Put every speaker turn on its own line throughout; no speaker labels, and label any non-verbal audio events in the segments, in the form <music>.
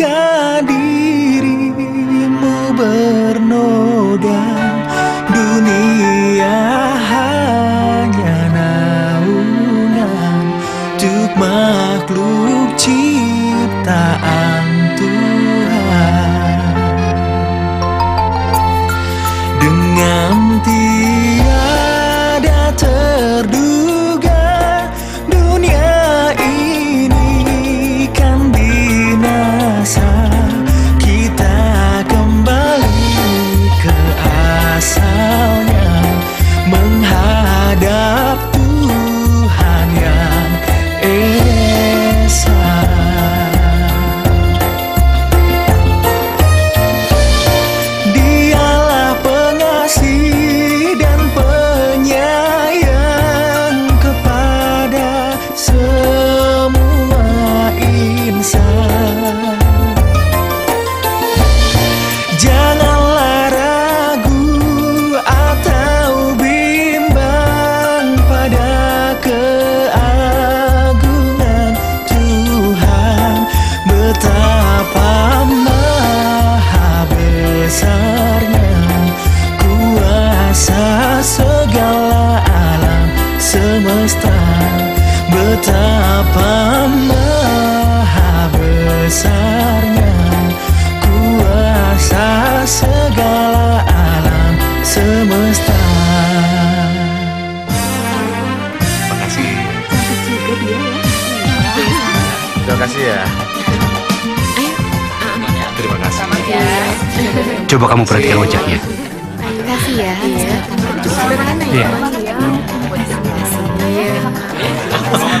jika
Coba kamu perhatikan wajahnya.
Makasih ya. Sederhana
Iya.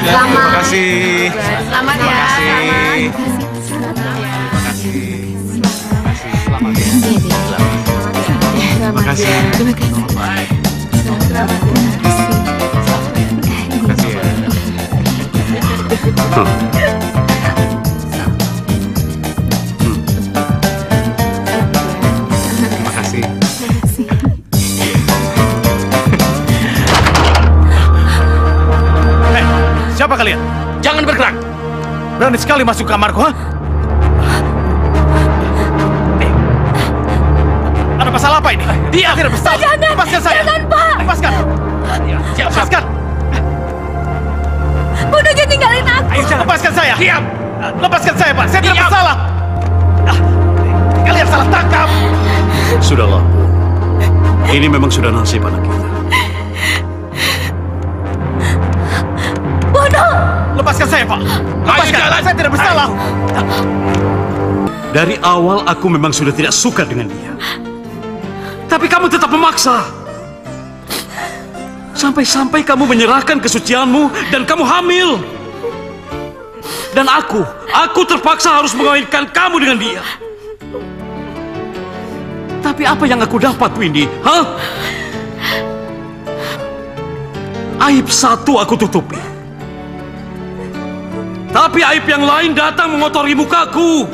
Terima kasih.
Selamat ya.
Terima kasih.
Terima kasih.
Terima kasih ya. Terima
Berani sekali masuk kamarku, ha? Eh, Ada masalah apa ini? Dia akhirnya bersalah.
Jangan,
Lepaskan saya.
jangan, Pak.
Lepaskan. Lepaskan.
Udah jangan tinggalin aku.
Ayo, jangan lepaskan saya. Diam. Lepaskan saya, Pak. Saya tidak bersalah. Ah, Kalian salah tangkap.
Sudahlah. Ini memang sudah nasib anak
Lepaskan saya, Pak. Lepaskan. Saya tidak bersalah.
Dari awal aku memang sudah tidak suka dengan dia. Tapi kamu tetap memaksa. Sampai-sampai kamu menyerahkan kesucianmu dan kamu hamil. Dan aku, aku terpaksa harus mengawinkan kamu dengan dia. Tapi apa yang aku dapat, Windy? Hah? Aib satu aku tutupi. Tapi aib yang lain datang mengotori mukaku.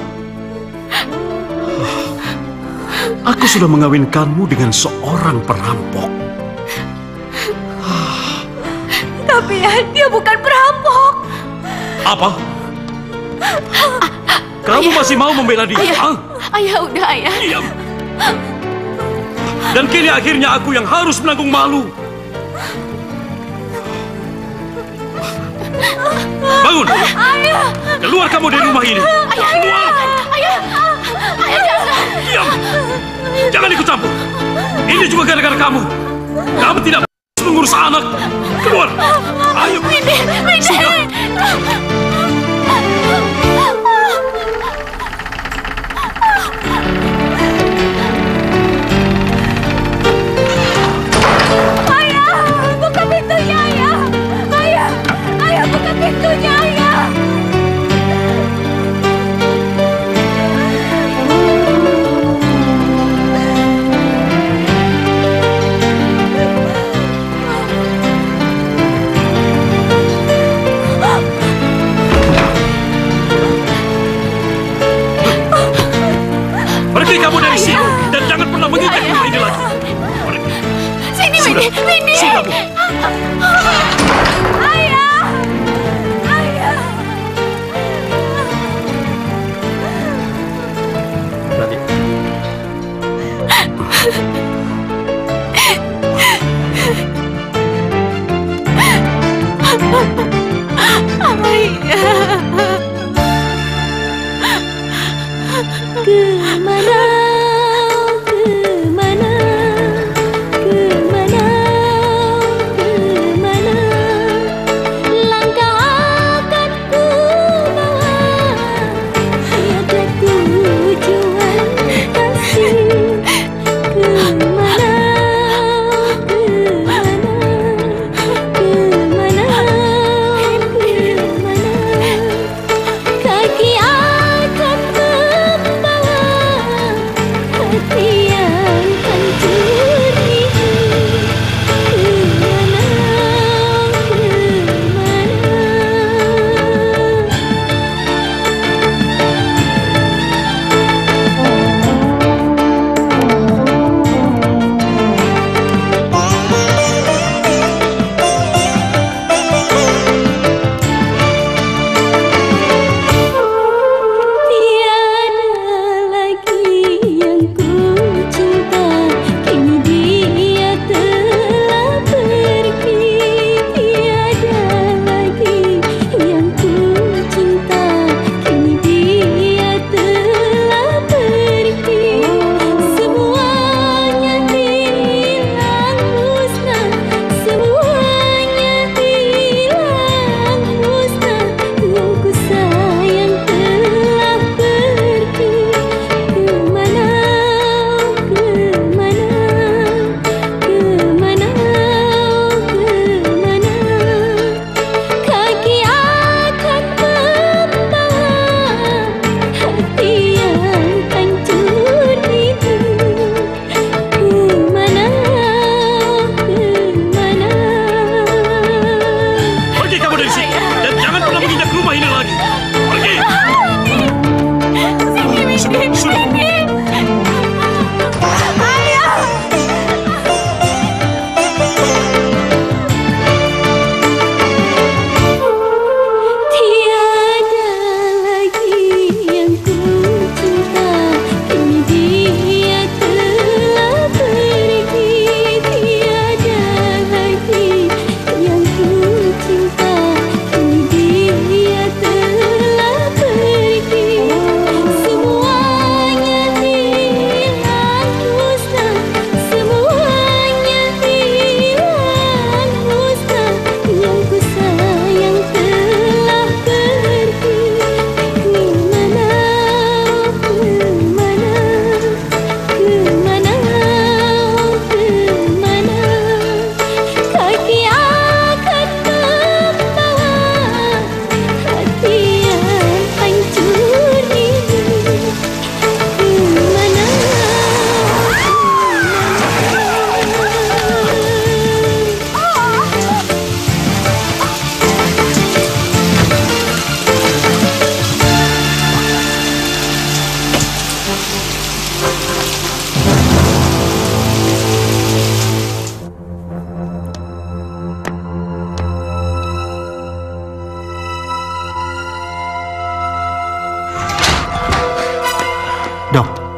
Aku sudah mengawinkanmu dengan seorang perampok.
Tapi ya, dia bukan perampok.
Apa? Kamu masih mau membela dia?
Ayah,
Hah?
ayah udah ayah.
Diam. Dan kini akhirnya aku yang harus menanggung malu. Bangun!
Ayah,
Keluar kamu dari rumah ini!
ayah,
Keluar!
ayah, ayah jangan.
Diam! Jangan ikut campur! Ini juga gara-gara kamu! Kamu tidak mengurus anak! Keluar! Ayo!
Windy, Windy.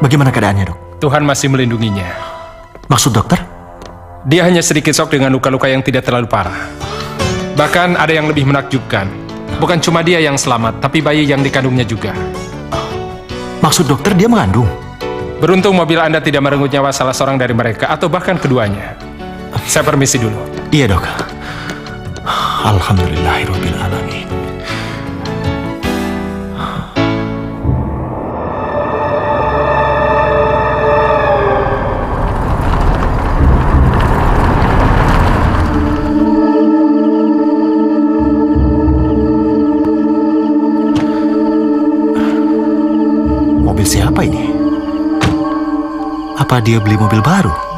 Bagaimana keadaannya, dok?
Tuhan masih melindunginya.
Maksud dokter?
Dia hanya sedikit sok dengan luka-luka yang tidak terlalu parah. Bahkan ada yang lebih menakjubkan. Bukan cuma dia yang selamat, tapi bayi yang dikandungnya juga.
Maksud dokter dia mengandung?
Beruntung mobil Anda tidak merenggut nyawa salah seorang dari mereka, atau bahkan keduanya. Saya permisi dulu.
Iya, dok. Alhamdulillahirrahmanirrahim. Apa dia beli mobil baru?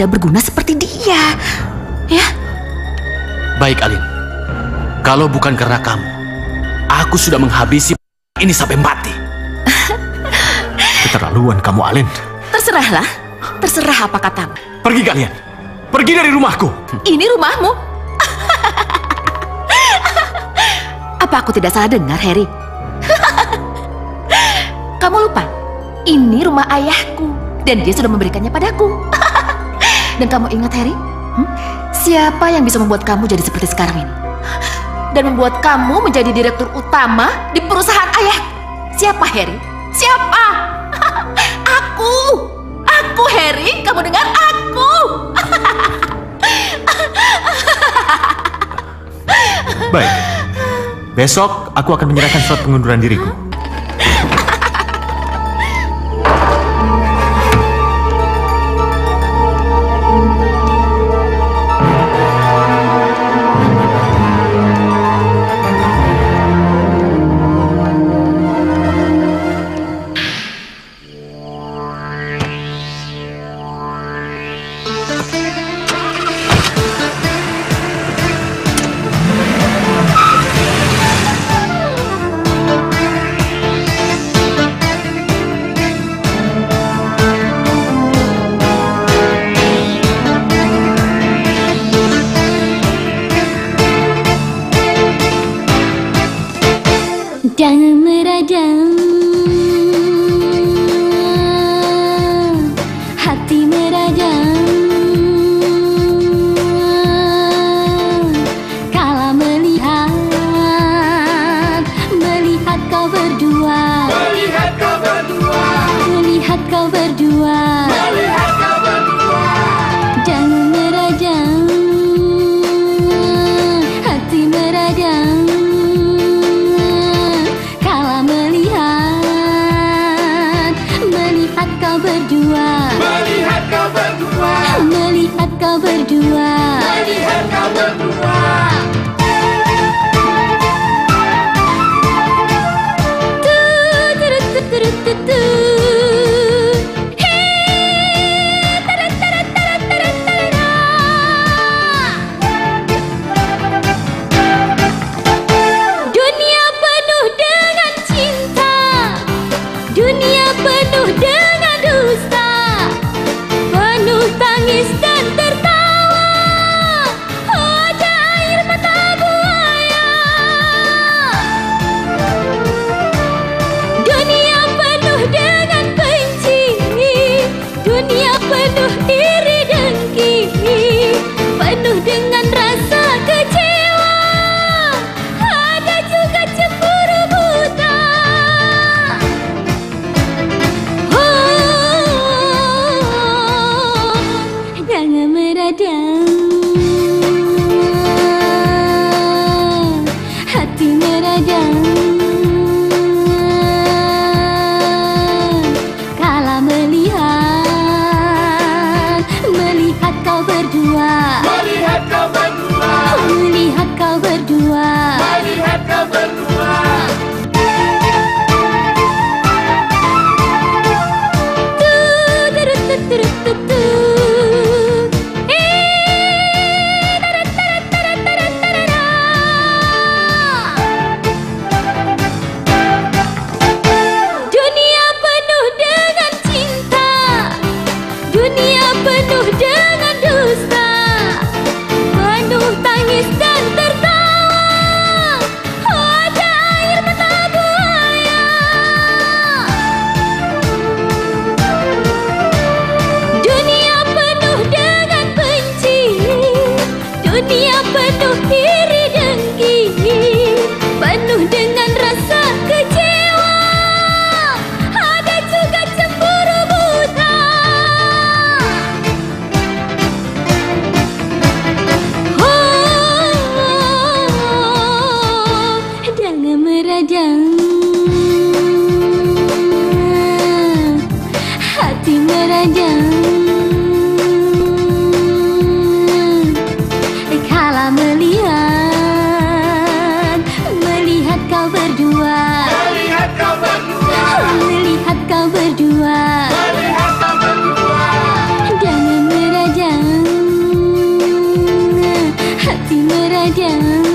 Tidak berguna seperti dia. Ya,
Baik, Alin. Kalau bukan karena kamu, aku sudah menghabisi ini sampai mati. <laughs> Keterlaluan kamu, Alin.
terserahlah. Terserah apa katamu.
Pergi kalian. Pergi dari rumahku.
Ini rumahmu. <laughs> Apa aku tidak salah dengar, Harry? <laughs> Kamu lupa? Ini rumah ayahku dan dia sudah memberikannya padaku. Dan kamu ingat, Harry? Hmm? Siapa yang bisa membuat kamu jadi seperti sekarang ini? Dan membuat kamu menjadi direktur utama di perusahaan ayah? Siapa, Harry? Siapa? <laughs> aku. Aku, Harry. Kamu dengar aku. <laughs>
Baik. Besok aku akan menyerahkan surat pengunduran diriku.
快点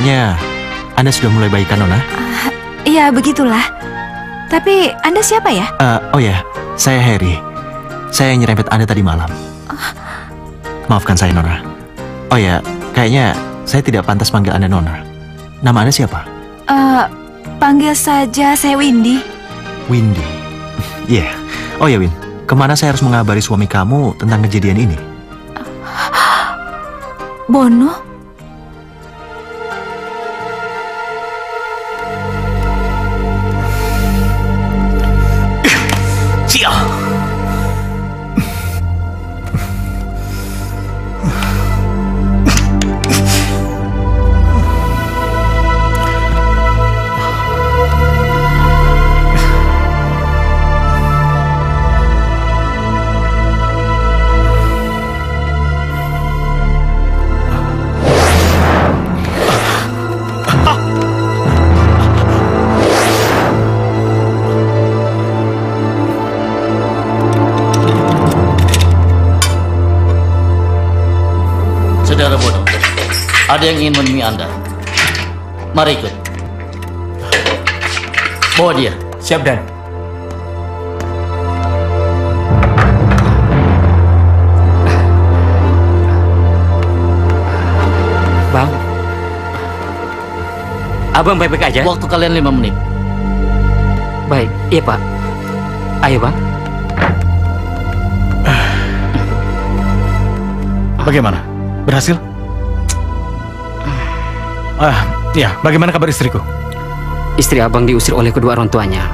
Tampaknya Anda sudah mulai baikan, Nona.
Iya, begitulah. Tapi Anda siapa ya?
Eh, oh ya, saya Harry. Saya yang nyerempet Anda tadi malam. Maafkan saya, Nona. Oh ya, kayaknya saya tidak pantas panggil Anda Nona. Nama Anda siapa?
Eh, panggil saja saya Windy.
Windy. Iya. Oh ya, Win. Ke mana saya harus mengabari suami kamu tentang kejadian ini?
Bono?
Mari ikut. Bawa dia.
Siap, Dan.
Bang. Abang baik-baik aja?
Waktu kalian lima menit.
Baik, iya Pak. Ayo Bang.
Bagaimana? Berhasil? Ah, ya. Bagaimana kabar istriku?
Istri abang diusir oleh kedua orang tuanya.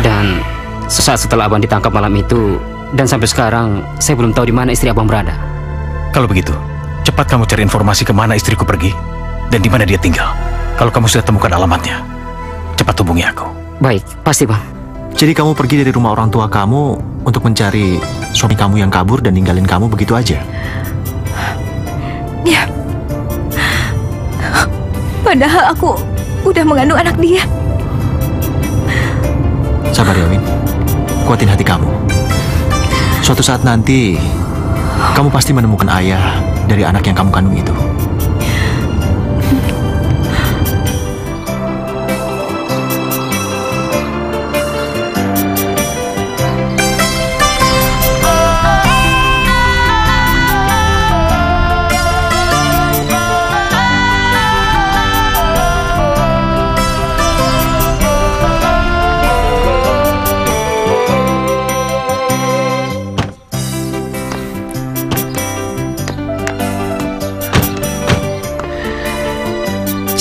Dan sesaat setelah abang ditangkap malam itu, dan sampai sekarang saya belum tahu di mana istri abang berada.
Kalau begitu, cepat kamu cari informasi ke mana istriku pergi dan di mana dia tinggal. Kalau kamu sudah temukan alamatnya, cepat hubungi aku.
Baik, pasti bang.
Jadi kamu pergi dari rumah orang tua kamu untuk mencari suami kamu yang kabur dan ninggalin kamu begitu aja?
Padahal aku udah mengandung anak dia.
Sabar ya, Win. Kuatin hati kamu. Suatu saat nanti, kamu pasti menemukan ayah dari anak yang kamu kandung itu.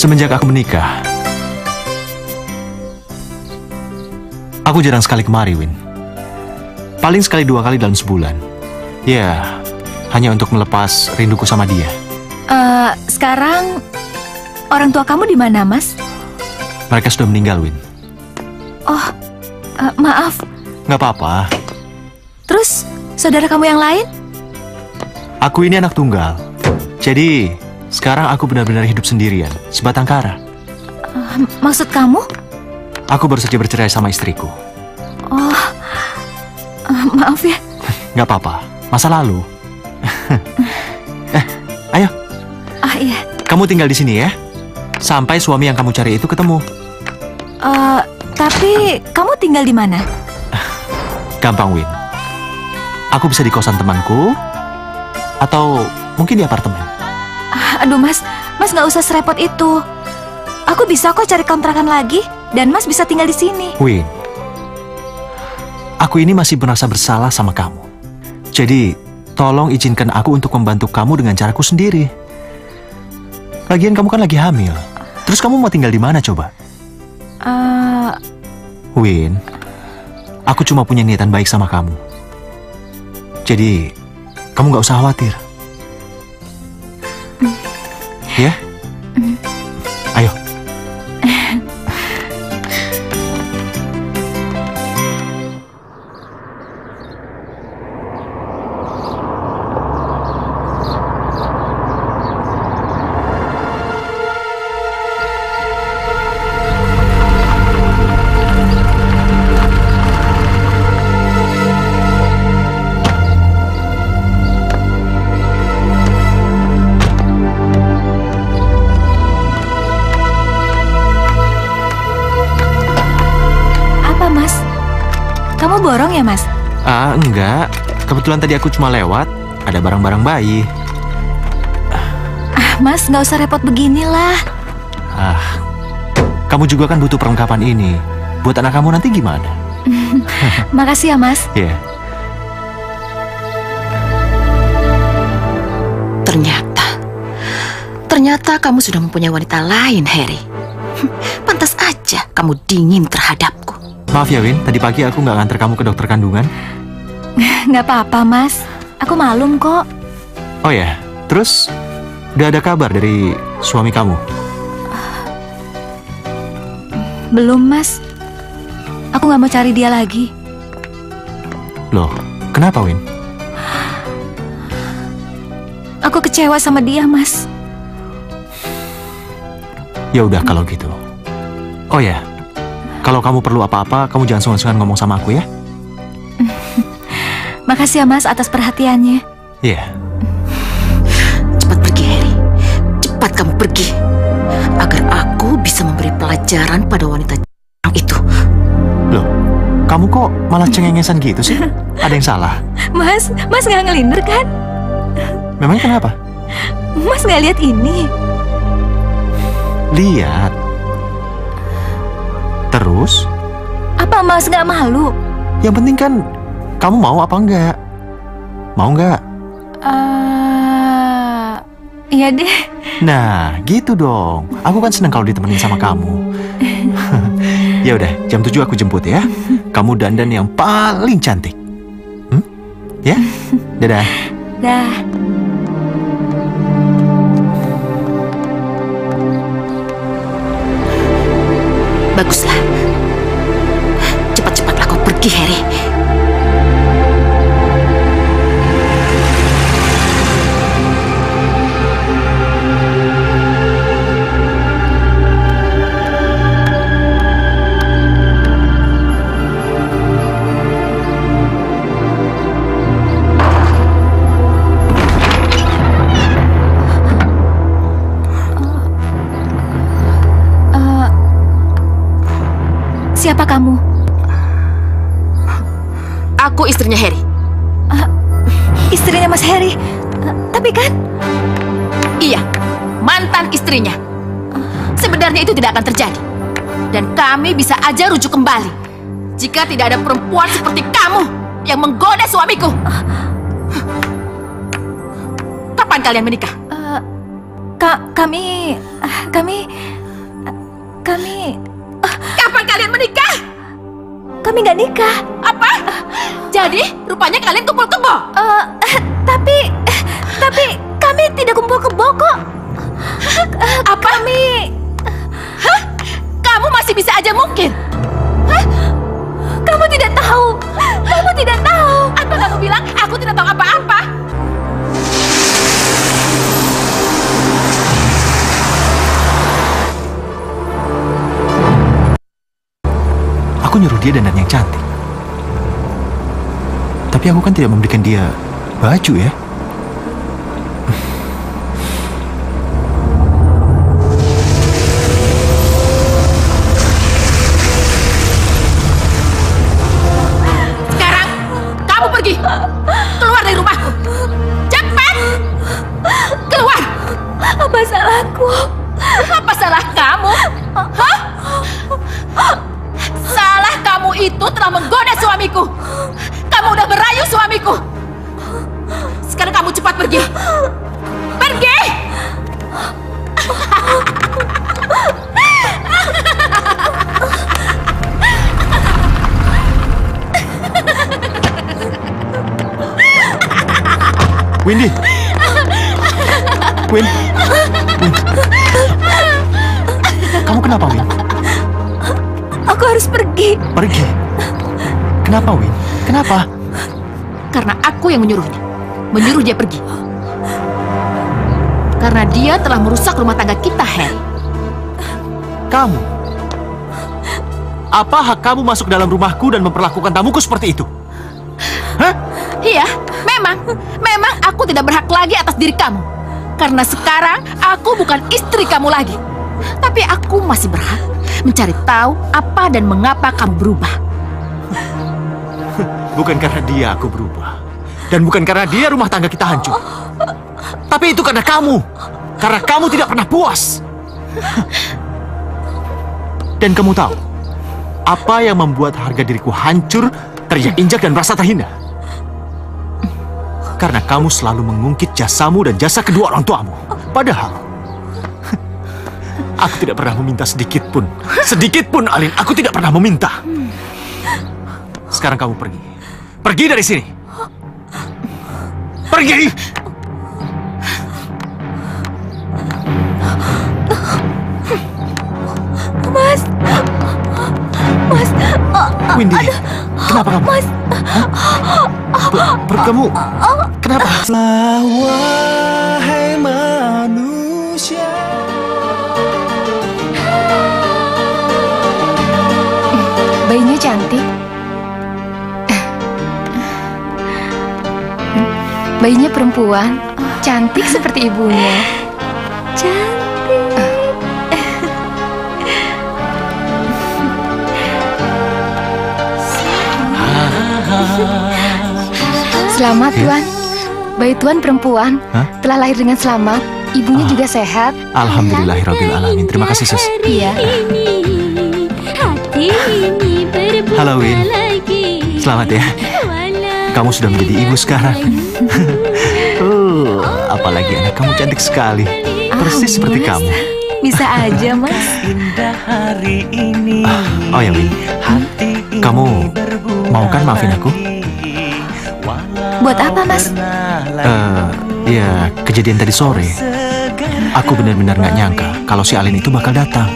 Semenjak aku menikah, aku jarang sekali kemari, Win. Paling sekali dua kali dalam sebulan. Ya, hanya untuk melepas rinduku sama dia.
Eh, sekarang orang tua kamu di mana, Mas?
Mereka sudah meninggal, Win.
Oh, eh, maaf.
Nggak apa-apa.
Terus saudara kamu yang lain?
Aku ini anak tunggal. Jadi, sekarang aku benar-benar hidup sendirian, sebatang kara.
Eh, maksud kamu?
Aku baru saja bercerai sama istriku.
Oh, eh, maaf ya. <laughs>
Nggak apa-apa, masa lalu. <laughs> eh, ayo,
Ah iya.
kamu tinggal di sini ya. Sampai suami yang kamu cari itu ketemu.
Eh, tapi kamu tinggal di mana?
Gampang, Win. Aku bisa di kosan temanku, atau mungkin di apartemen.
Ah, Aduh mas, mas nggak usah serepot itu. Aku bisa kok cari kontrakan lagi, dan mas bisa tinggal di sini.
Win, aku ini masih merasa bersalah sama kamu. Jadi, tolong izinkan aku untuk membantu kamu dengan caraku sendiri. Lagian kamu kan lagi hamil. Terus kamu mau tinggal di mana coba?
Eh,
Win, aku cuma punya niatan baik sama kamu. Jadi, kamu nggak usah khawatir. Ya? Kebetulan tadi aku cuma lewat, ada barang-barang bayi.
Ah, Mas, nggak usah repot beginilah.
Ah, kamu juga kan butuh perlengkapan ini. Buat anak kamu nanti gimana? <laughs>
Makasih ya, Mas.
Ya.
Ternyata, ternyata kamu sudah mempunyai wanita lain, Harry. <laughs> Pantas aja kamu dingin terhadapku.
Maaf ya, Win. Tadi pagi aku nggak nganter kamu ke dokter kandungan.
Nggak apa-apa, Mas. Aku malum kok.
Oh ya, terus udah ada kabar dari suami kamu?
Belum, Mas. Aku nggak mau cari dia lagi.
Loh, kenapa, Win?
Aku kecewa sama dia, Mas.
Ya udah kalau gitu. Oh ya, kalau kamu perlu apa-apa, kamu jangan sungkan-sungkan ngomong sama aku ya.
Makasih ya, Mas, atas perhatiannya.
Iya.
Cepat pergi, Harry. Cepat kamu pergi. Agar aku bisa memberi pelajaran pada wanita itu.
Loh, kamu kok malah cengengesan gitu sih? Ada yang salah?
Mas, Mas nggak ngelinder kan?
Memangnya kenapa?
Mas nggak lihat ini?
Lihat. Terus,
Apa Mas nggak malu?
yang penting kan kamu mau apa enggak? Mau enggak?
Eh, iya deh.
Nah, gitu dong. Aku kan seneng kalau ditemenin sama kamu. <laughs> ya udah, jam 7 aku jemput ya. Kamu dandan yang paling cantik. Hmm? Ya? Dadah.
Dah.
Baguslah. Cepat-cepatlah kau pergi, Harry.
Siapa kamu?
Aku istrinya Harry.
Istrinya Mas Harry. Eh, tapi kan
Iya, mantan istrinya. Sebenarnya itu tidak akan terjadi. Dan kami bisa aja rujuk kembali. Jika tidak ada perempuan seperti kamu yang menggoda suamiku. Kapan kalian menikah?
eh, ka kami kami kami
kalian menikah?
kami nggak nikah.
Apa? Jadi rupanya kalian kumpul kebo?
Eh, eh, tapi tapi kami tidak kumpul kebo kok.
Apa?
Kami
Hah? Kamu masih bisa aja mungkin. Hah?
kamu tidak tahu. Kamu tidak tahu.
Apa kamu bilang aku tidak tahu apa-apa?
Aku nyuruh dia dandan yang cantik. Tapi aku kan tidak memberikan dia baju ya. Kenapa, Win?
Aku harus pergi.
Pergi. Kenapa, Win? Kenapa?
Karena aku yang menyuruhnya. Menyuruh dia pergi. Karena dia telah merusak rumah tangga kita, Harry.
Kamu. Apa hak kamu masuk dalam rumahku dan memperlakukan tamuku seperti itu?
Iya, memang. Memang aku tidak berhak lagi atas diri kamu. Karena sekarang aku bukan istri kamu lagi. Tapi aku masih berhak mencari tahu apa dan mengapa kamu berubah. <laughs>
Bukan karena dia aku berubah. Dan bukan karena dia rumah tangga kita hancur. Tapi itu karena kamu. Karena kamu tidak pernah puas. <laughs> Dan kamu tahu, apa yang membuat harga diriku hancur, teriak-injak dan merasa terhina? Karena kamu selalu mengungkit jasamu dan jasa kedua orang tuamu. Padahal, aku tidak pernah meminta sedikit pun. Sedikit pun, Alin, aku tidak pernah meminta. Sekarang kamu pergi. Pergi dari sini. Pergi!
Mas. Mas.
Windy, kenapa kamu?
Mas.
Per- perut kamu kenapa?
Wahai manusia
Bayinya perempuan, cantik seperti ibunya. Cantik. Selamat Tuan. Bayi Tuan perempuan
Hah?
telah lahir dengan selamat. Ibunya juga sehat.
Alhamdulillahirabbil alamin. Terima kasih, Sus.
Iya.
Halo, Win. Selamat ya. Kamu sudah menjadi ibu sekarang. <laughs> oh, apalagi anak kamu cantik sekali. Persis seperti kamu.
Bisa aja, Mas. <laughs>
Indah hari ini
Oh ya, Win. Kamu mau kan maafin aku?
Buat apa, Mas?
Eh, ya kejadian tadi sore. Aku benar-benar nggak nyangka kalau si Alin itu bakal datang.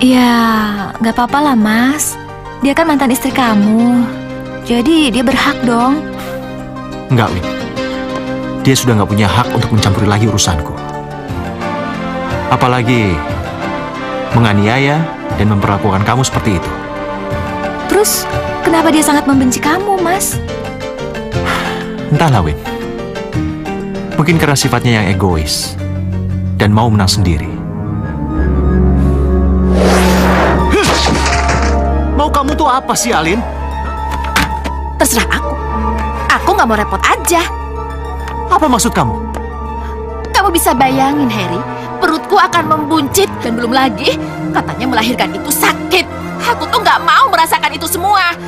Ya, nggak apa-apa lah, Mas. Dia kan mantan istri kamu. Jadi dia berhak dong.
Enggak, Win. Dia sudah nggak punya hak untuk mencampuri lagi urusanku. Apalagi menganiaya dan memperlakukan kamu seperti itu.
Terus, kenapa dia sangat membenci kamu, Mas?
Entahlah, Win. Mungkin karena sifatnya yang egois dan mau menang sendiri. Mau kamu tuh apa sih, Alin?
Aku nggak mau repot aja.
Apa maksud kamu?
Kamu bisa bayangin, Harry, perutku akan membuncit dan belum lagi katanya melahirkan itu sakit. Aku tuh nggak mau merasakan itu semua.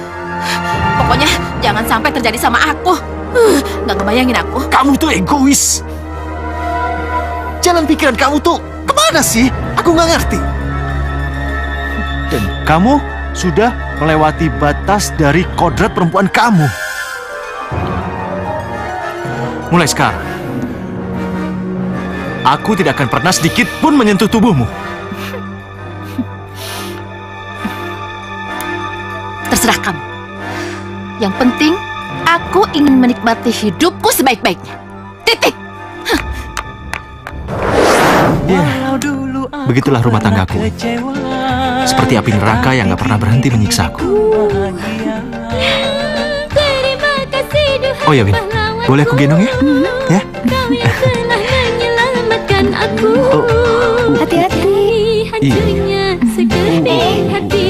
Pokoknya jangan sampai terjadi sama aku. Nggak ngebayangin aku.
Kamu tuh egois. Jalan pikiran kamu tuh ke mana sih? Aku nggak ngerti. Dan kamu sudah melewati batas dari kodrat perempuan kamu. Mulai sekarang, aku tidak akan pernah sedikit pun menyentuh tubuhmu.
Terserah kamu. Yang penting, aku ingin menikmati hidupku sebaik-baiknya. Titik.
Ya, begitulah rumah tanggaku. Seperti api neraka yang gak pernah berhenti menyiksaku. Oh ya, Win. Boleh aku gendong ya? Ya?
Telah menyelamatkan aku
Hati-hati.
Hati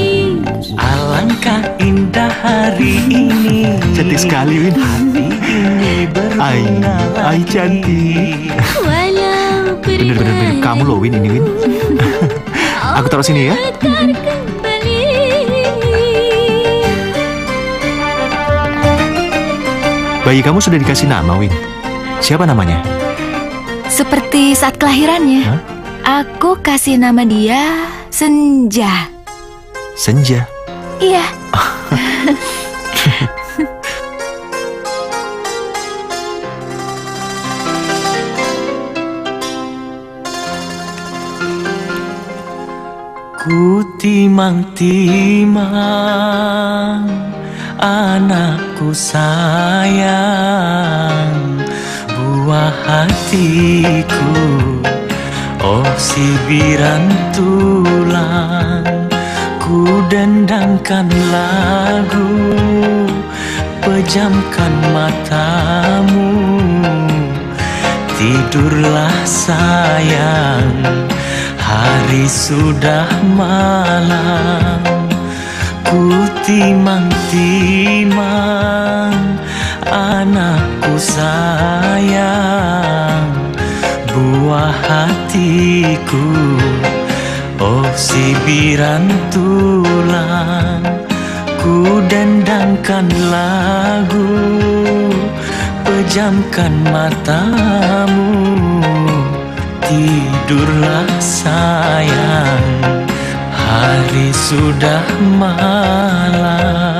Alangkah indah hari ini
Cantik sekali, Win. Ai, ai cantik.
Walau
Bener-bener kamu loh, Win, ini, Win. <laughs> Aku taruh sini ya. Bayi kamu sudah dikasih nama, Win. Siapa namanya?
Seperti saat kelahirannya.
Hah?
Aku kasih nama dia Senja.
Senja?
Iya. <laughs>
Ku timang-timang anak Anakku sayang Buah hatiku Oh sibiran tulang Ku dendangkan lagu Pejamkan matamu. Tidurlah sayang Hari sudah malam Ku timang-timang Anakku sayang. Buah hatiku Oh sibiran tulang. Ku dendangkan lagu Pejamkan matamu. Tidurlah sayang Hari sudah malam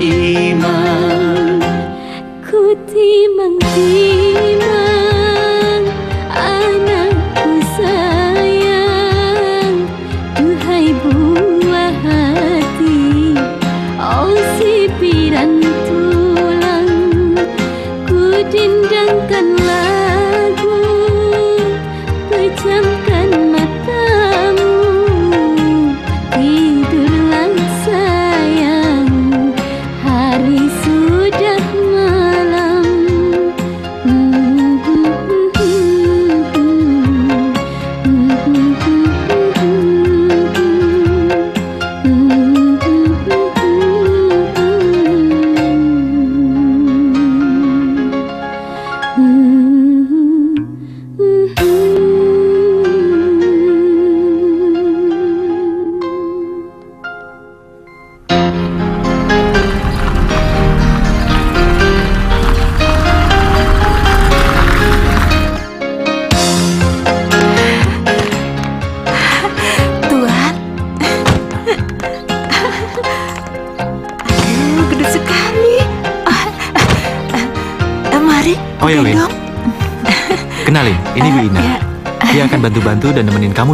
yang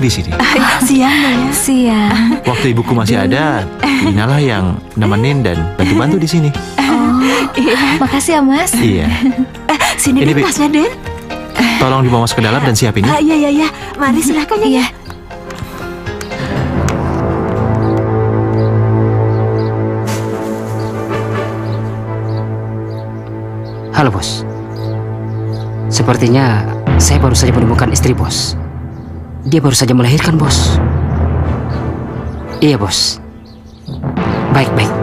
di sini.
Ah, <laughs> Siang, ya. Siang.
Waktu ibuku masih ada, Wina lah yang nemenin dan bantu-bantu di sini.
Oh, iya. Makasih ya, Mas.
Iya. <laughs>
Eh, sini
Ini,
deh
Bi.
tasnya, Den.
Tolong dibawa masuk ke dalam dan siapin ya.
Ah, iya, iya, iya. Mari silahkan ya. Iya.
Halo bos. Sepertinya saya baru saja menemukan istri bos. Dia baru saja melahirkan bos. Iya bos. Baik baik.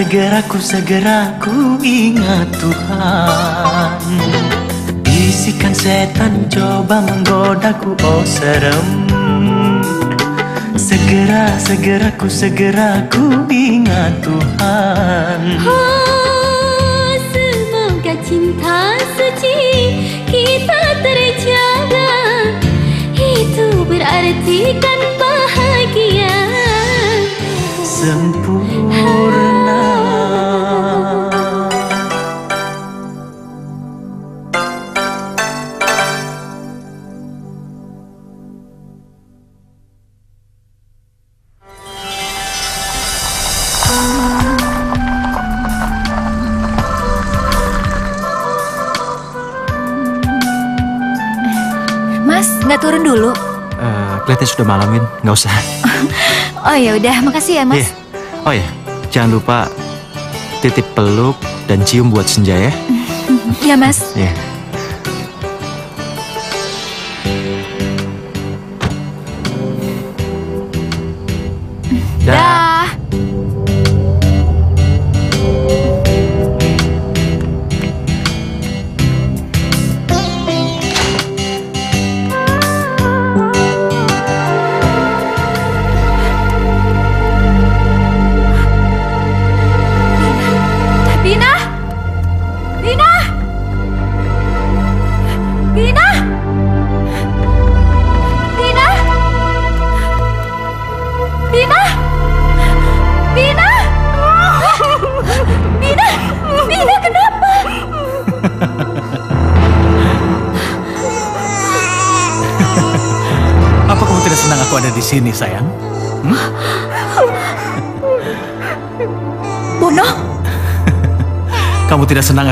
Segera, ku, segera ku ingat Tuhan. Bisikan setan coba menggodaku oh serem. Segera, segera ku, segera ku ingat Tuhan.
Oh, semoga cinta suci kita terjaga. Itu berarti kan bahagia.
Sempurna
dulu.
Eh, kelihatannya sudah malam, Win. Nggak usah. <laughs>
Oh ya udah, makasih ya Mas.
Iya. Oh ya, jangan lupa titip peluk dan cium buat Senja ya. <laughs>
Iya Mas.
Iya.
Dah.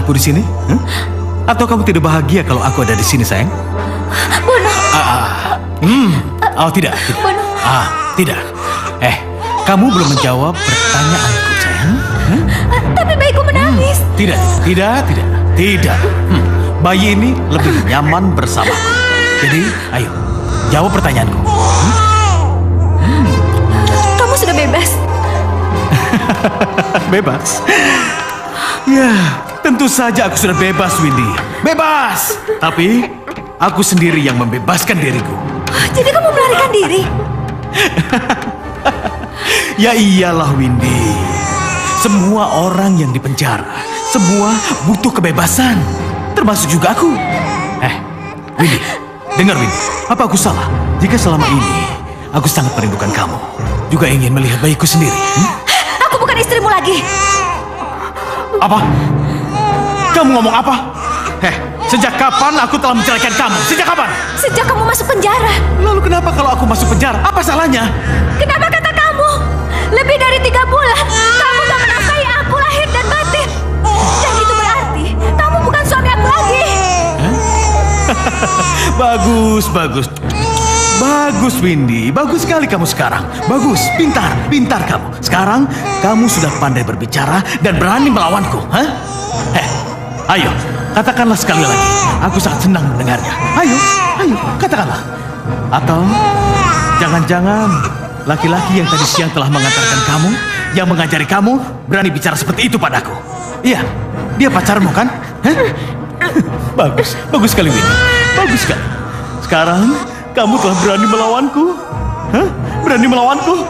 Aku di sini? Hmm? Atau kamu tidak bahagia kalau aku ada di sini, sayang?
Bono.
Ah, ah. Hmm. Oh, tidak. tidak. Ah, tidak. Eh, kamu belum menjawab pertanyaanku, sayang. Hmm?
tapi bayiku menangis.
Tidak, tidak, tidak, tidak. Hmm. Bayi ini lebih nyaman bersamaku. Jadi, ayo, jawab pertanyaanku.
Kamu sudah bebas. <laughs>
Bebas? Ya, tentu saja aku sudah bebas, Windy. Bebas! Tapi, aku sendiri yang membebaskan diriku.
Jadi kamu melarikan diri? <laughs>
Ya iyalah, Windy. Semua orang yang dipenjara Semua butuh kebebasan, termasuk juga aku. Eh, Windy, dengar Windy, apa aku salah? Jika selama ini aku sangat merindukan kamu, juga ingin melihat bayiku sendiri. hmm?
Aku bukan istrimu lagi.
Apa? Kamu ngomong apa? Eh, sejak kapan aku telah menceraikan kamu? Sejak kapan?
Sejak kamu masuk penjara.
Lalu kenapa kalau aku masuk penjara? Apa salahnya?
Kenapa kata kamu? Lebih dari tiga bulan, kamu tak menafkahi aku lahir dan batin. Dan itu berarti kamu bukan suami aku lagi. <laughs>
Bagus, bagus. Bagus, Windy. Bagus sekali kamu sekarang. Bagus, pintar, pintar kamu. Sekarang kamu sudah pandai berbicara dan berani melawanku. Hah? Eh, ayo, katakanlah sekali lagi. Aku sangat senang mendengarnya. Ayo, ayo, katakanlah. Atau jangan-jangan laki-laki yang tadi siang telah mengantarkan kamu, yang mengajari kamu, berani bicara seperti itu padaku. Iya, dia pacarmu kan? Hah? <laughs> Bagus, bagus sekali Winnie. Bagus sekali. Sekarang kamu telah berani melawanku. Hah? Berani melawanku?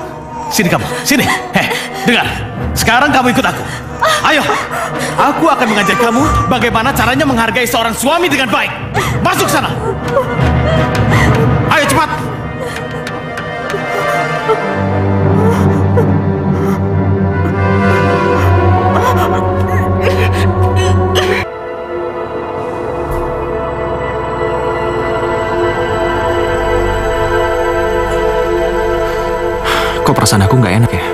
Sini kamu, sini. Heh, dengar. Sekarang kamu ikut aku. Ayo, aku akan mengajar kamu bagaimana caranya menghargai seorang suami dengan baik. Masuk sana. Ayo cepat.
Kok perasaan aku nggak enak ya?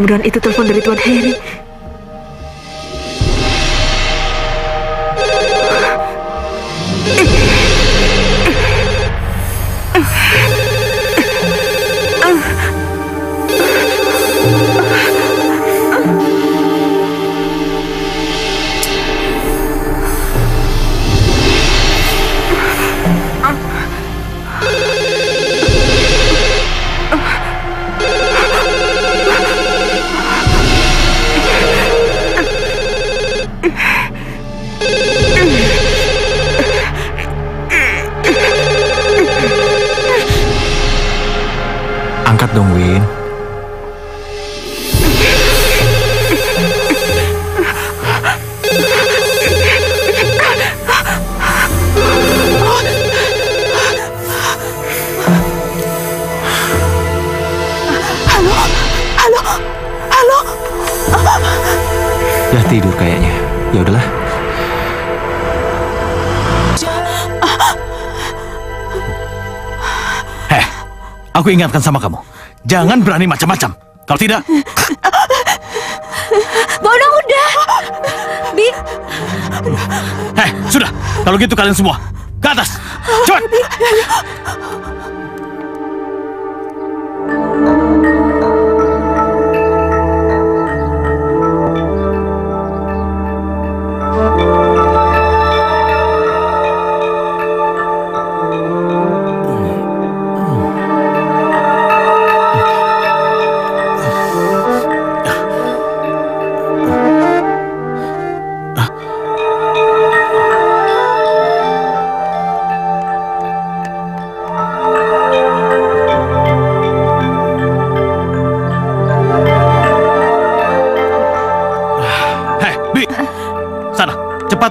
Mudah-mudahan itu telepon dari Tuan Harry.
Angkat dong, Win. Udah tidur kayaknya. Ya udahlah.
Heh, aku ingatkan sama kamu. Jangan berani macam-macam. Kalau tidak,
Bono udah. Bi,
heh, sudah. Kalau gitu kalian semua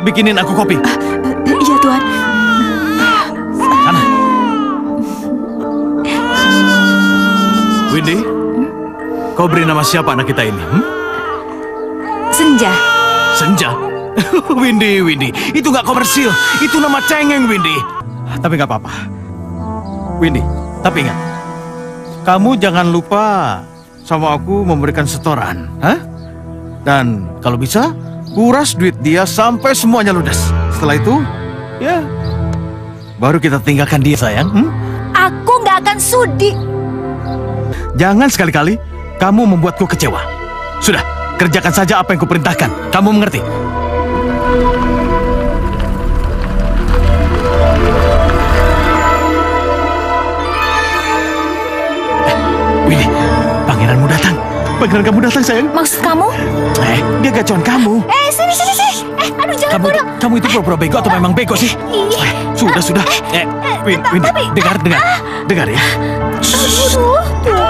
bikinin aku kopi.
Iya, Tuan.
Sana. Windy, kau beri nama siapa anak kita ini? hmm?
Senja.
Senja. <laughs> Windy, Windy, itu nggak komersil. Itu nama cengeng, Windy. Tapi nggak apa-apa. Windy, tapi ingat, kamu jangan lupa sama aku memberikan setoran, hah? Dan kalau bisa, kuras duit dia sampai semuanya ludes. Setelah itu, ya, baru kita tinggalkan dia, sayang. hmm?
Aku nggak akan sudi.
Jangan sekali-kali kamu membuatku kecewa. Sudah, kerjakan saja apa yang kuperintahkan. Kamu mengerti? Pangeran kamu datang, sayang.
Maksud kamu?
Eh, dia gacuan kamu.
Eh, sini, sini, sini. Eh, Aduh, jangan
kamu,
bodoh.
kamu itu pura-pura bego atau memang bego sih? Eh, sudah, sudah. Eh, Win, Win, dengar, dengar. Dengar ya.
Aduh,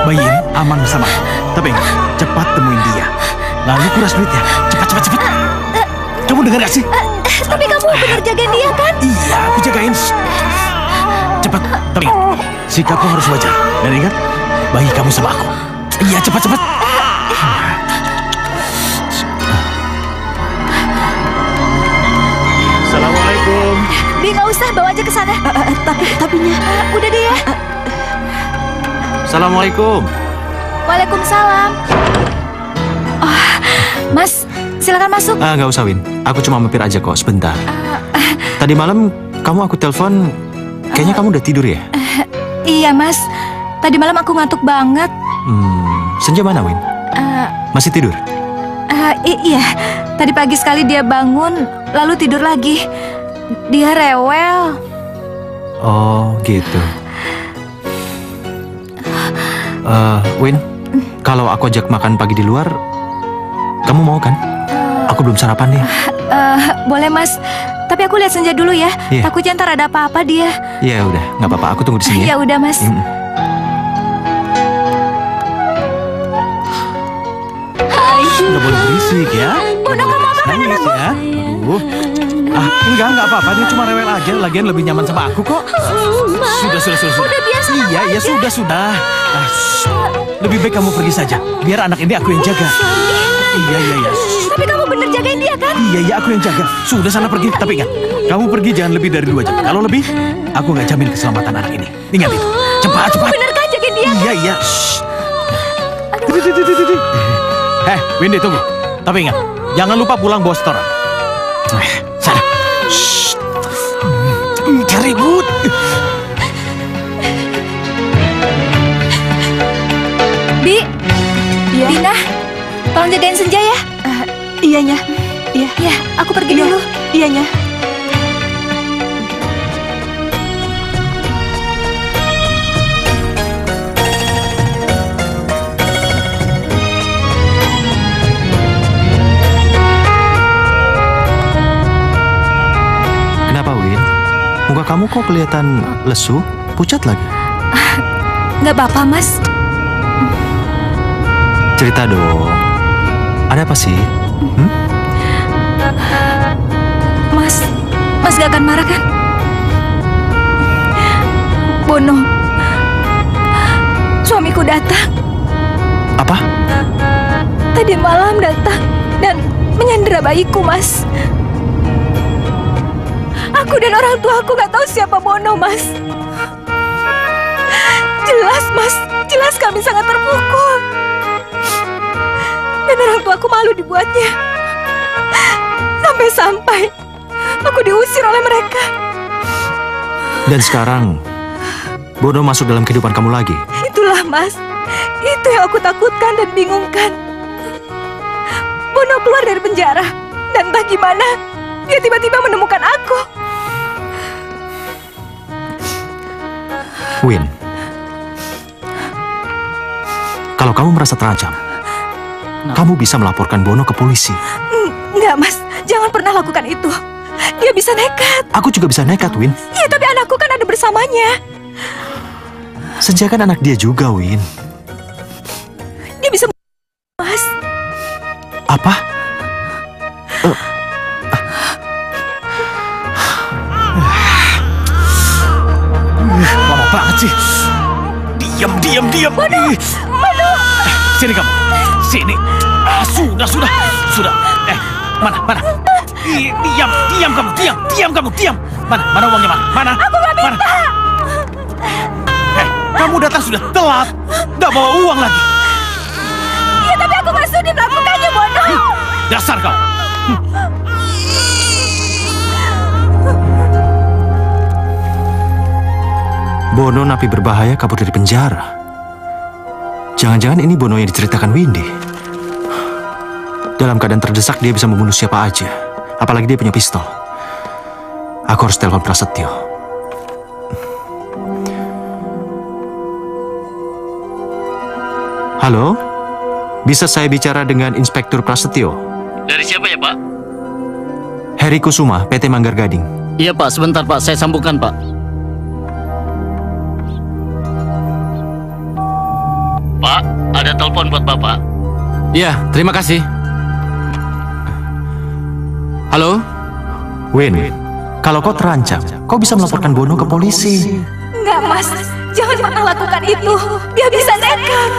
Bayi ini aman bersama aku. Tapi cepat temuin dia. Lalu kuras duitnya. Cepat, cepat, cepat. Kamu dengar gak sih?
Tapi kamu benar jagain dia kan?
Iya, aku jagain. Cepat, tapi sikapmu harus wajar. Dan ingat, bayi kamu sama aku. Iya, cepat, cepat.
Assalamualaikum.
Bi nggak usah bawa aja ke sana. tapi tapinya. udah deh ya.
Assalamualaikum.
Waalaikumsalam. Oh, Mas, silakan masuk.
Ah, nggak usah Win. Aku cuma mampir aja kok sebentar. Tadi malam kamu aku telepon, kayaknya kamu udah tidur ya?
Iya, Mas. Tadi malam aku ngantuk banget.
Hmm, senja mana Win?
Eh,
Masih tidur?
i- iya, tadi pagi sekali dia bangun, lalu tidur lagi. Dia rewel.
Oh, gitu. Eh, Win, kalau aku ajak makan pagi di luar, kamu mau kan? Aku belum sarapan nih.
Eh, boleh, Mas. Tapi aku lihat senja dulu ya.
Iya.
Takutnya ntar ada apa-apa dia.
Ya udah, nggak apa-apa. Aku tunggu di sini
Ya
ya.
udah, Mas.
Mm.
Nggak boleh berisik ya. Udah kamu apa Nangis ya. Aduh. Ah, enggak, enggak apa-apa. Dia cuma rewel aja. Lagian lebih nyaman sama aku kok. Sudah, sudah, sudah. sudah.
Udah biasa
Iya, iya, sudah, sudah. Ah. Lebih baik kamu pergi saja. Biar anak ini aku yang jaga. Iya, iya, iya.
Tapi kamu bener jagain dia kan?
Iya, iya, aku yang jaga. Sudah sana pergi. Tapi ingat, kamu pergi jangan lebih dari dua jam. Kalau lebih, aku nggak jamin keselamatan anak ini. Ingat itu. Cepat, cepat.
Bener kan jagain dia?
Iya, iya. Shh. Tidi, Eh, Windy tunggu. Tapi ingat, jangan lupa pulang bawa setoran. Eh, sana. Shh. Hmm, ribut.
Bi, Dina, tolong jagain senja ya.
Iyanya. Iya.
Ya, aku pergi dulu.
Iyanya.
Kamu kok kelihatan lesu, pucat lagi. <laughs>
Nggak apa-apa, Mas.
Cerita dong. Ada apa sih? Hmm?
Mas, Mas gak akan marah kan? Bono, suamiku datang.
Apa?
Tadi malam datang dan menyandera bayiku, Mas. Aku dan orang tua aku nggak tahu siapa Bono, Mas. Jelas, Mas. Jelas kami sangat terpukul. Dan orang tuaku malu dibuatnya. Sampai-sampai aku diusir oleh mereka.
Dan sekarang, Bono masuk dalam kehidupan kamu lagi.
Itulah, Mas. Itu yang aku takutkan dan bingungkan. Bono keluar dari penjara. Dan entah gimana, dia tiba-tiba menemukan aku.
Win, kalau kamu merasa terancam, kamu bisa melaporkan Bono ke polisi.
Enggak, Mas. Jangan pernah lakukan itu. Dia bisa nekat.
Aku juga bisa nekat, Win.
Iya, tapi anakku kan ada bersamanya.
Senja kan anak dia juga, Win. Eh,
Sini kamu. Sini. Ah, sudah, sudah. Sudah. Eh, mana, mana? Diam, diam kamu, diam, diam kamu, diam. Mana, mana uangnya mana? Mana?
aku nggak minta.
Mana? Eh, kamu datang sudah telat. Nggak bawa uang lagi.
Iya, tapi aku nggak sudi melakukannya, Bono.
Dasar kau.
Bono napi berbahaya kabur dari penjara. Jangan-jangan ini Bono yang diceritakan Windy. Dalam keadaan terdesak dia bisa membunuh siapa aja. Apalagi dia punya pistol. Aku harus telepon Prasetyo. Halo? Bisa saya bicara dengan Inspektur Prasetyo?
Dari siapa ya, Pak?
Heri Kusuma, PT Manggar Gading.
Iya Pak, sebentar Pak, saya sambungkan Pak. Pak, telepon buat Bapak.
Iya, terima kasih. Halo?
Win, kalau kau terancam, kau bisa melaporkan Bono ke polisi.
Enggak, Mas. Jangan pernah lakukan itu. Dia bisa nekat.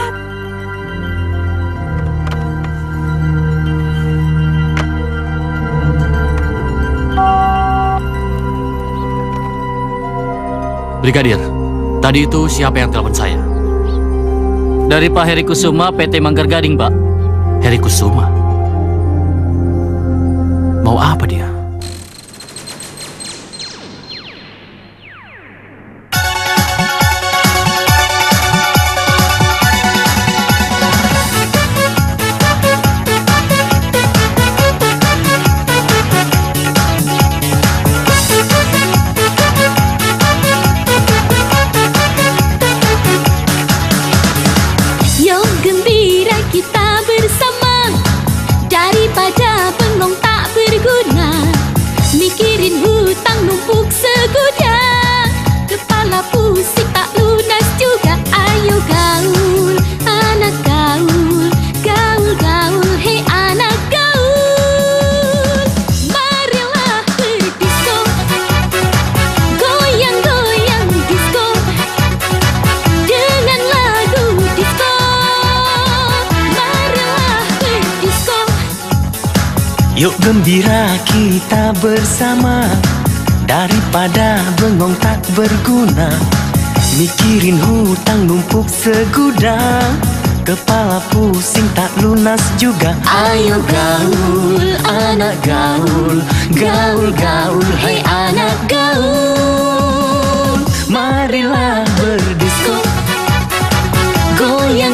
Brigadir, tadi itu siapa yang telepon saya?
Dari Pak Heri Kusuma, PT Manggar Gading, Pak.
Heri Kusuma? Mau apa dia?
Yuk gembira kita bersama. Daripada bengong tak berguna Mikirin hutang numpuk segudang. Kepala pusing tak lunas juga. Ayo gaul, anak gaul Gaul, gaul, hei anak gaul. Marilah berdisko Goyang, goyang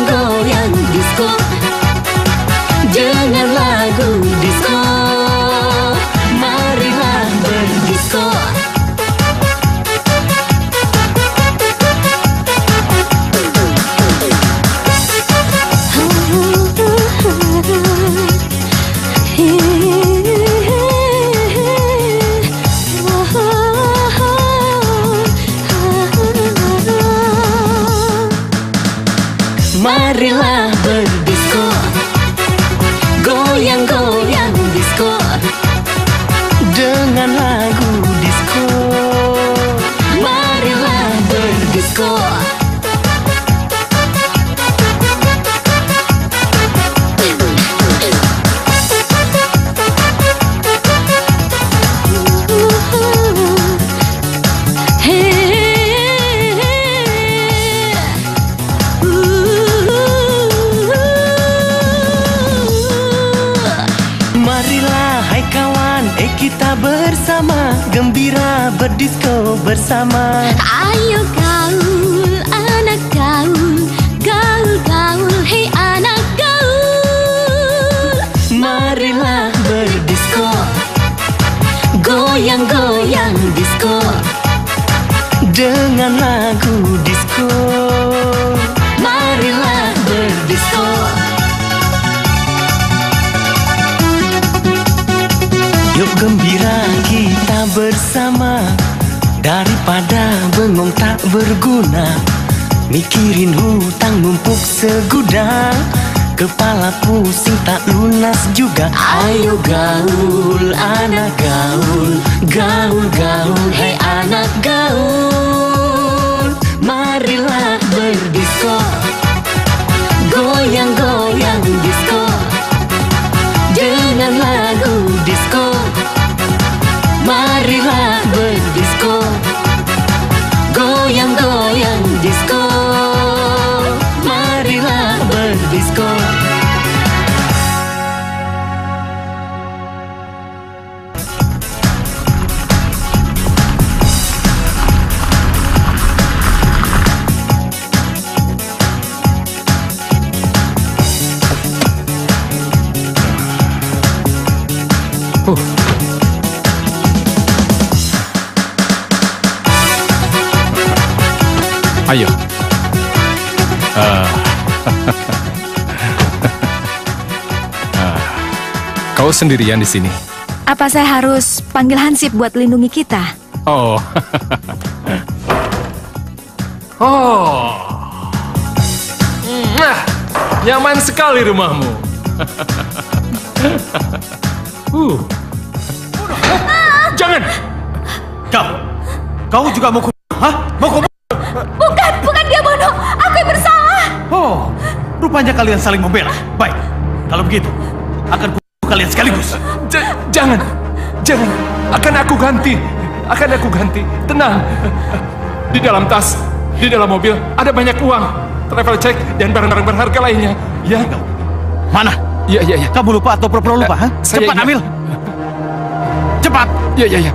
bersama Ayo berguna. Mikirin hutang numpuk segudang. Kepala pusing tak lunas juga. Ayo gaul, anak gaul. Gaul, gaul, hei anak gaul
Kau sendirian di sini.
Apa saya harus panggil Hansip buat lindungi kita?
Oh. <laughs> oh. Nah, nyaman sekali rumahmu. <laughs> uh. Jangan.
Kau, kau juga mau ku... Hah? Mau ku...
Bukan, bukan dia Bono. Aku yang bersalah.
Oh, rupanya kalian saling membela. Baik, kalau begitu, akan ku
jangan. Akan aku ganti. Akan aku ganti. Tenang. Di dalam tas, di dalam mobil ada banyak uang, travel check dan barang-barang berharga lainnya. Ya.
Mana?
Ya, ya, ya.
Kamu lupa atau pura-pura lupa? ha?
saya
Cepat
ingat.
ambil. Cepat.
Ya, ya, ya.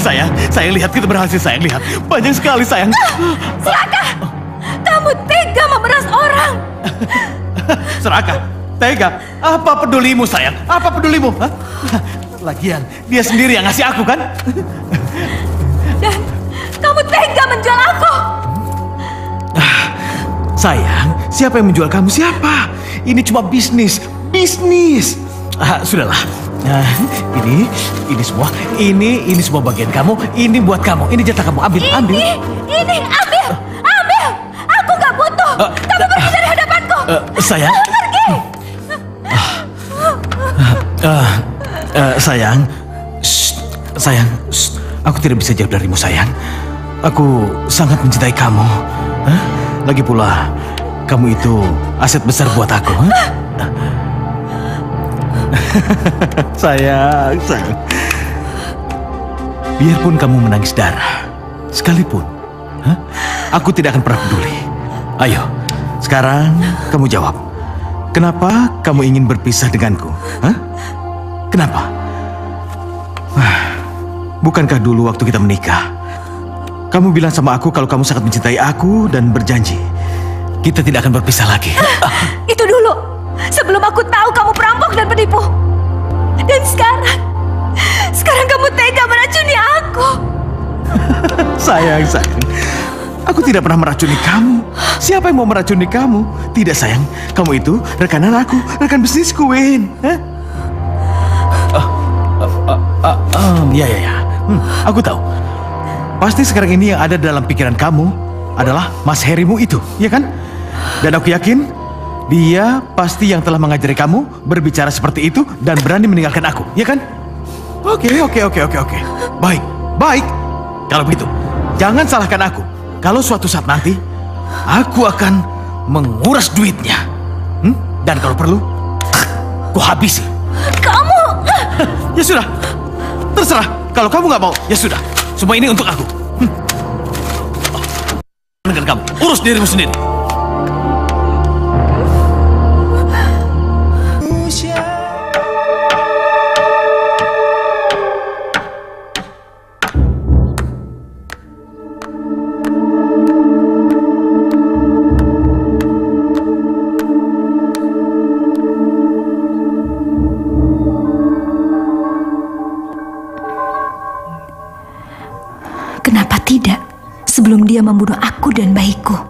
Sayang, sayang lihat kita berhasil sayang lihat. Banyak sekali sayang.
Serakah! Kamu tega memeras orang.
Serakah, tega. Apa pedulimu sayang? Apa pedulimu? Hah? Lagian, dia sendiri yang ngasih aku kan?
Dan kamu tega menjual aku.
Sayang, siapa yang menjual kamu? Siapa? Ini cuma bisnis, bisnis. Ah, sudahlah. Nah, ini, ini semua, ini, ini semua bagian kamu. Ini buat kamu. Ini jatah kamu. Ambil, ambil.
Ini, ini, ambil, ambil. Aku gak butuh.
Eh,
kamu pergi dari hadapanku.
Eh, sayang,
Pergi.
eh, eh, sayang, Shh, sayang, shh. aku tidak bisa jauh darimu sayang. Aku sangat mencintai kamu. Hah? Lagi pula, kamu itu aset besar buat aku. hah? <laughs> sayang, sayang. Biarpun kamu menangis darah, sekalipun, hah? aku tidak akan pernah peduli. Ayo, sekarang kamu jawab. Kenapa kamu ingin berpisah denganku? Hah? Kenapa? Ah, Bukankah dulu waktu kita menikah, kamu bilang sama aku kalau kamu sangat mencintai aku dan berjanji kita tidak akan berpisah lagi.
Itu dulu. Sebelum aku tahu kamu penipu. Dan sekarang, sekarang kamu tega meracuni aku. <laughs>
sayang, sayang. Aku tidak pernah meracuni kamu. Siapa yang mau meracuni kamu? Tidak sayang, kamu itu rekanan aku, rekan bisnisku, Win. Hah? Ah, ah, ah, ah, ah, ya, ya, ya. Hmm, aku tahu. Pasti sekarang ini yang ada dalam pikiran kamu adalah Mas Herimu itu, ya kan? Dan aku yakin dia pasti yang telah mengajari kamu berbicara seperti itu dan berani meninggalkan aku, ya kan? Oke, oke, oke, oke, oke. Baik, baik. Kalau begitu, jangan salahkan aku. Kalau suatu saat nanti, aku akan menguras duitnya. Hmm? Dan kalau perlu, ku habisi.
Kamu! <laughs>
Ya sudah, terserah. Kalau kamu nggak mau, ya sudah. Semua ini untuk aku. Hmm. Oh, Dengan kamu, urus dirimu sendiri.
Dia membunuh aku dan bayiku?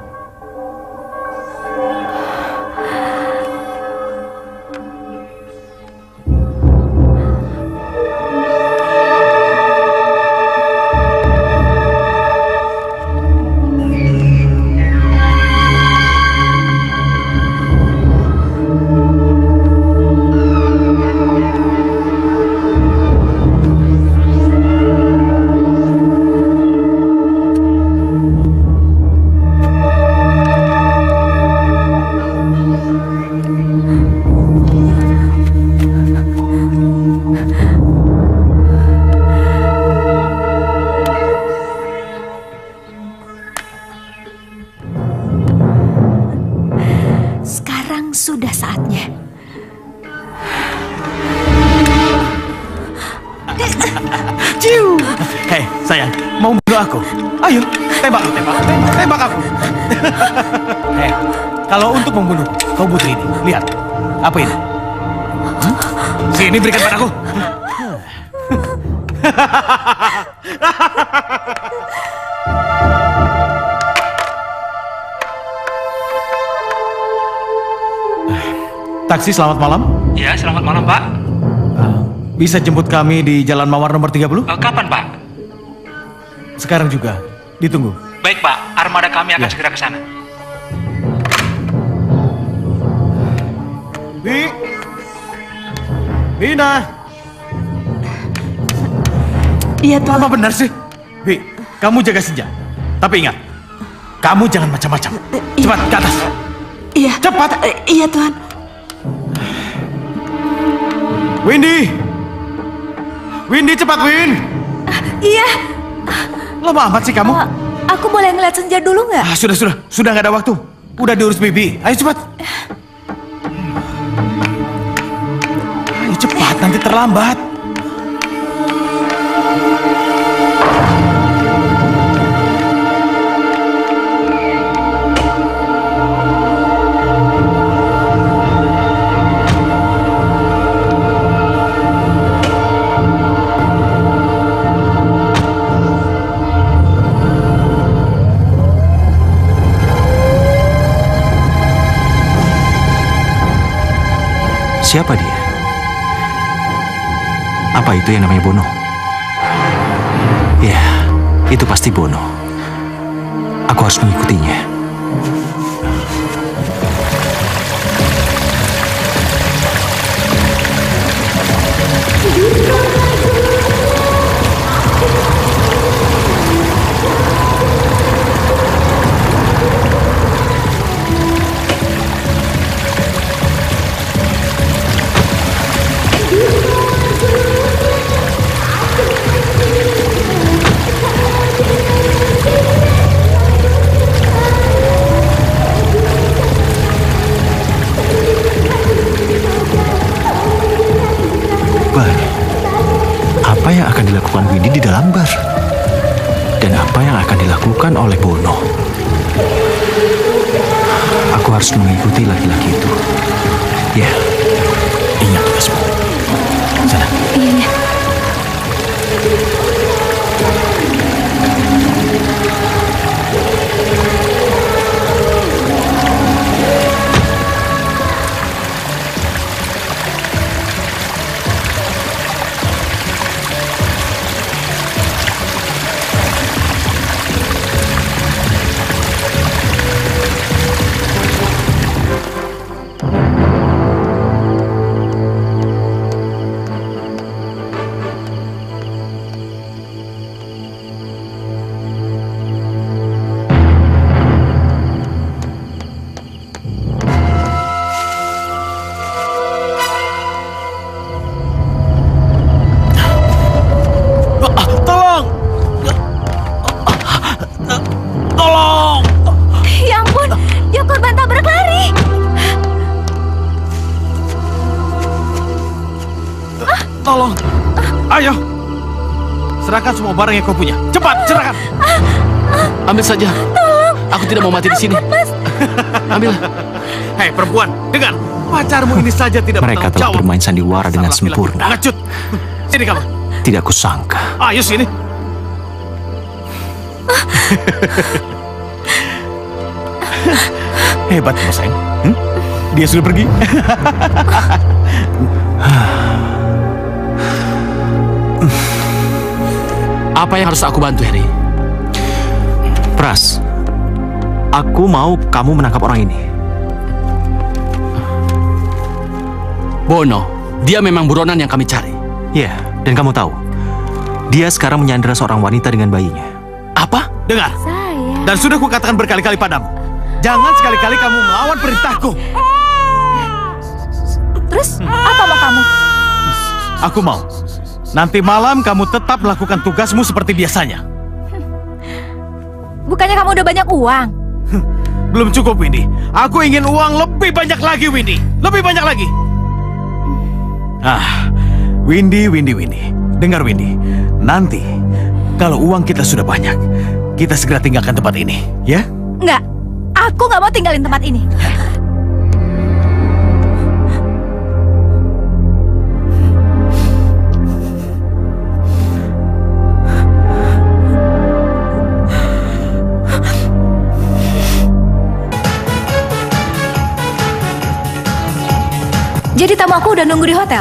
Taksi, selamat malam.
Ya, selamat malam, Pak.
Bisa jemput kami di Jalan Mawar nomor 30?
Eh, kapan, Pak?
Sekarang juga. Ditunggu.
Baik, Pak. Armada kami akan
Ya.
segera ke sana.
Bi. Bina.
Iya, Tuan.
Apa benar sih? Bi, kamu jaga senja. Tapi ingat, kamu jangan macam-macam. Cepat ke atas.
Iya.
Cepat.
Iya, Tuan.
Windy. Windy cepat, Win.
Iya.
Lama amat sih kamu.
Aku boleh ngeliat senja dulu nggak?
Ah, sudah, sudah. Sudah nggak ada waktu. Udah diurus Bibi. Ayo cepat. Ayo cepat, nanti terlambat.
Siapa dia? Apa itu yang namanya Bono? Ya, itu pasti Bono. Aku harus mengikutinya.
Barang yang kau punya. Cepat, serahkan!
Ambil saja. Aku tidak mau mati di sini. <laughs> Ambil.
Hei perempuan, dengar. Pacarmu ini saja tidak
Mereka
bertanggung
telah
jawab.
bermain sandiwara dengan sempurna.
Pengecut. Sini kamu.
Tidak kusangka.
Ayo sini. <laughs> Hebat sayang. Hmm? Dia sudah pergi. <laughs>
Apa yang harus aku bantu, Harry?
Pras, aku mau kamu menangkap orang ini.
Bono, dia memang buronan yang kami cari.
Ya, dan kamu tahu, dia sekarang menyandera seorang wanita dengan bayinya.
Apa?
Dengar. Dan sudah kukatakan berkali-kali padamu. Jangan sekali-kali kamu melawan perintahku.
Terus apa mau kamu?
Aku mau. Nanti malam kamu tetap melakukan tugasmu seperti biasanya.
Bukannya kamu udah banyak uang?
Belum cukup, Windy. Aku ingin uang lebih banyak lagi, Windy. Lebih banyak lagi. Ah, Windy, Windy, Windy. Dengar, Windy. Nanti, kalau uang kita sudah banyak, kita segera tinggalkan tempat ini, ya?
Enggak, aku nggak mau tinggalin tempat ini. Jadi tamu aku udah nunggu di hotel.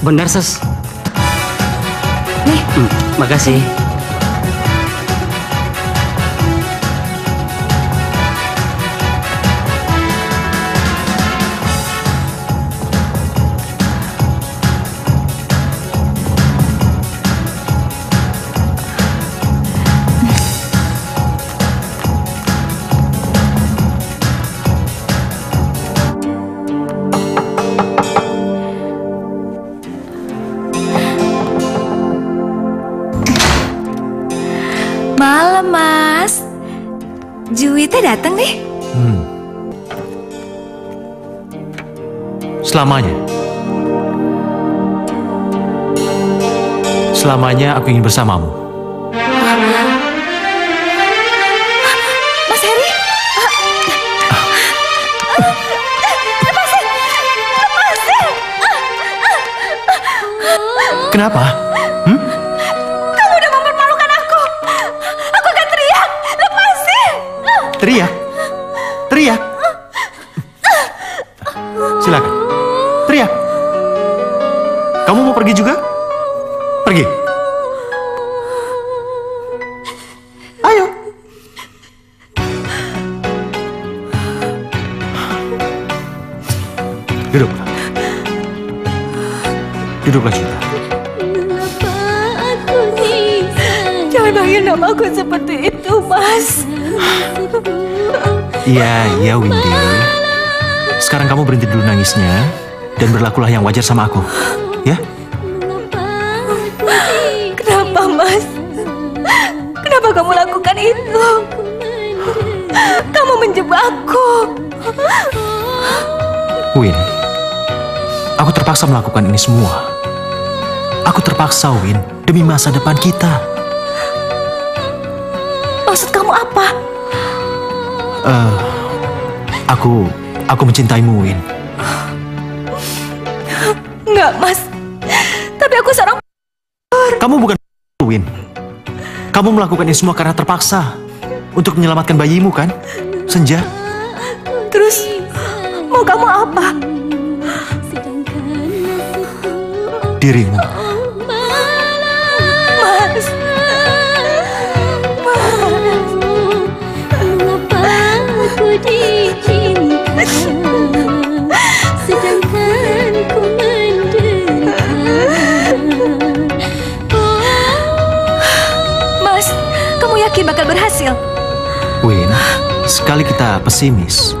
Benar, Ses.
Nih.
Hmm, makasih.
Selamanya. Selamanya aku ingin bersamamu.
Mas Heri. Lepasin. Lepasin.
Kenapa? Windy. Sekarang kamu berhenti dulu nangisnya dan berlakulah yang wajar sama aku. Ya?
Kenapa, Mas? Kenapa kamu lakukan itu? Kamu menjebakku.
Win, aku terpaksa melakukan ini semua. Aku terpaksa, Win, demi masa depan kita. Aku, aku mencintaimu, Win.
Enggak, Mas. Tapi aku seorang
Kamu bukan Win. Kamu melakukan ini semua karena terpaksa untuk menyelamatkan bayimu, kan? Senja.
Terus mau kamu apa?
Dirimu.
Bakal berhasil?
Win, sekali kita pesimis,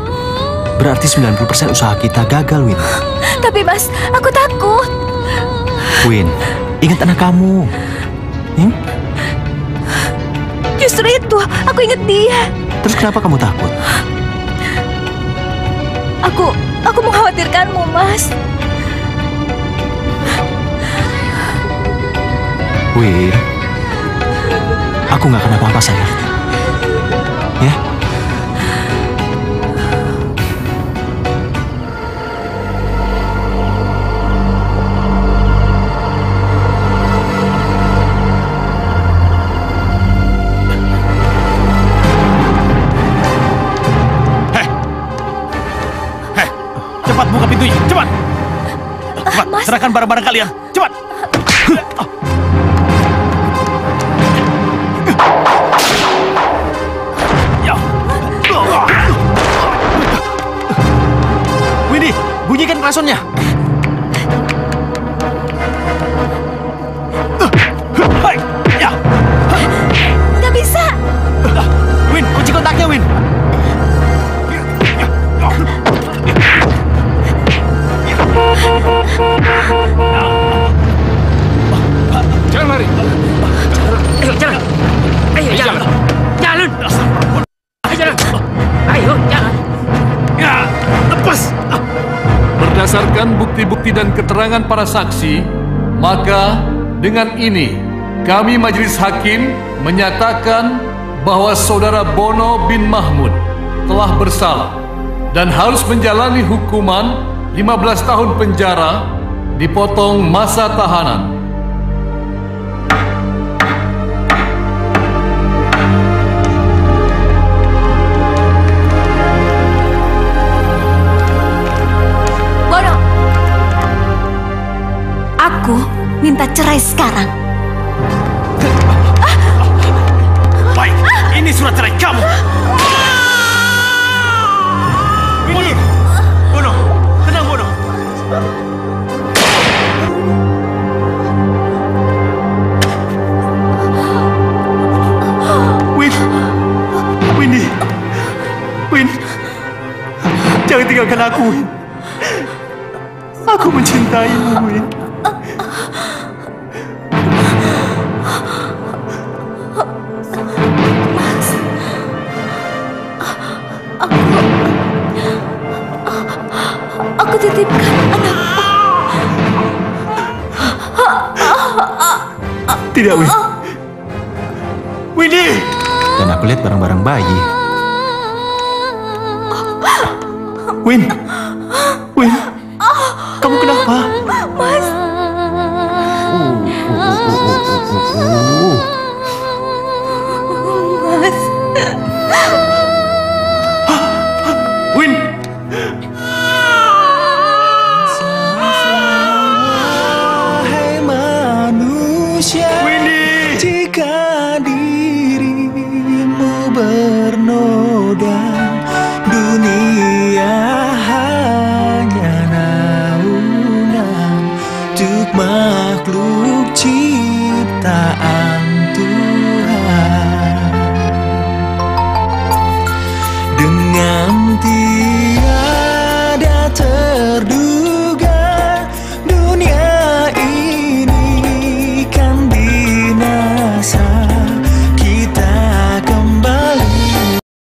berarti 90% usaha kita gagal, Win.
Tapi Mas, aku takut.
Win, ingat anak kamu. Hmm?
Justru itu, aku ingat dia.
Terus kenapa kamu takut?
Aku, aku mengkhawatirkanmu, Mas.
Win, aku nggak akan apa-apa sayang. Ya?
Cepat buka pintunya, cepat. Cepat, serahkan barang-barang kalian,
정말
좋냐? Berdasarkan bukti-bukti dan keterangan para saksi, maka dengan ini
kami majelis hakim menyatakan bahwa saudara Bono bin Mahmud telah bersalah dan harus menjalani hukuman 15 tahun penjara dipotong masa tahanan.
Aku minta cerai sekarang.
Baik, ini surat cerai kamu. Jangan tinggalkan aku, Win. Aku mencintaimu, Win.
Titipkan anakku.
Tidak, Win. Windy!
Dan aku lihat barang-barang bayi.
Win, Win,